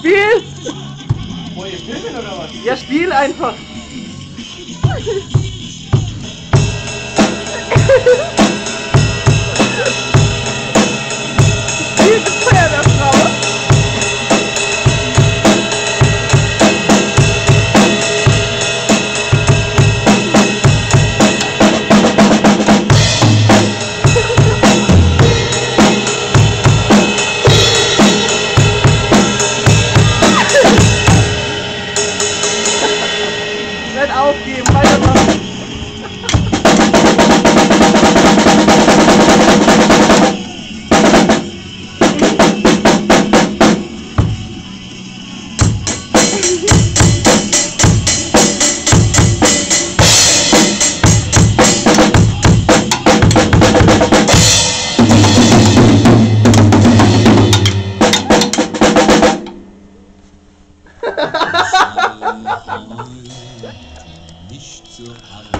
Spiel! Wollt ihr filmen oder was? Ja, spiel einfach! Nicht aufgeben, weitermachen! Nicht zur Arbeit.